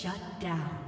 Shut down.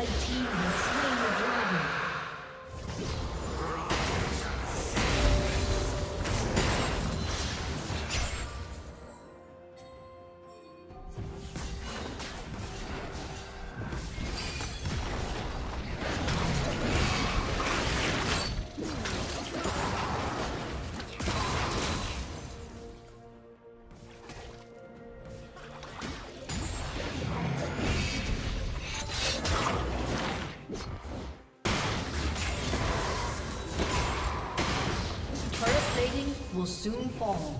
Red team soon fall.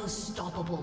Unstoppable.